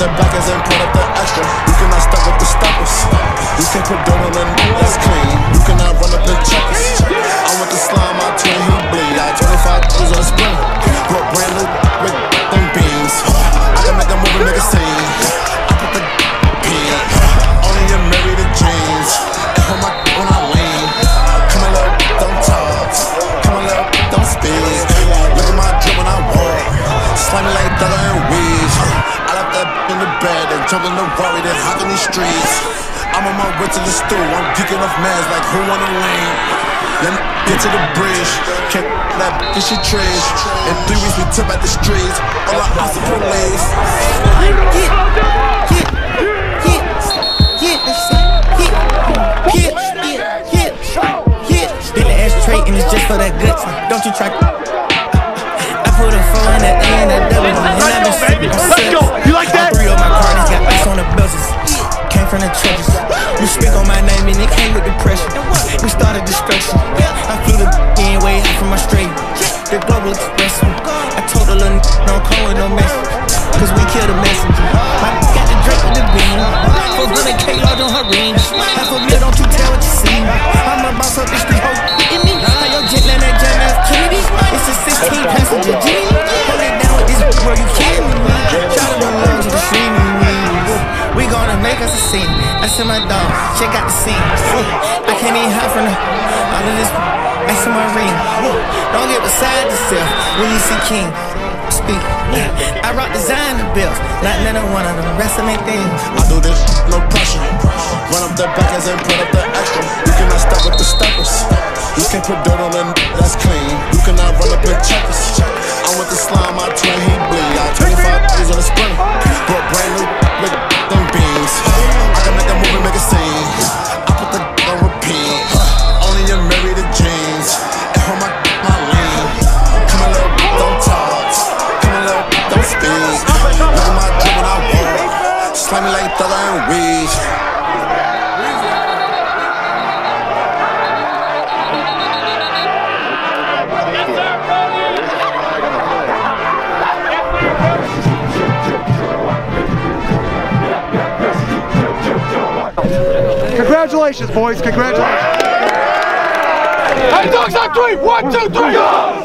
the backers and put up the extra. You cannot stop with the stoppers. You can't put dirt on the that's bed and jumped in the Rari, then hop in these streets. I'm on my way to the stool. I'm geeking off mans like who wanna lean. Let me get to the bridge. Can't that bitch she trash. In three weeks we took back the streets. All our house the police. Get, get, get, get, let's say, get, get, get, get, get. Spit the ashtray and it's just for that guts. Don't you try. From the trenches. You speak on my name and it came with the pressure. We started destruction. I flew the in way out from Australia. The global express. I told the little don't call no message. Cause we killed the messenger. My got the drink with the beam. 400k large on her ring. Half a mil, don't you tell what you see. I'm a boss up the street, ho. Me. How your jet land that jam ass Kennedy? It's a 16 passenger gonna make us a scene. I said my dog, check out the scene. I can't even hide from the all of this. My ring. Don't get beside yourself when you see King. Speak. I rock designer bills, not none of one of them wrestling things. I do this, no pressure. Run up the backers and put up the extra. You cannot stop with the steppers. You can't put dirt on the that's clean. Congratulations, boys. Congratulations. Hey, dogs on three. One, two, three. Go!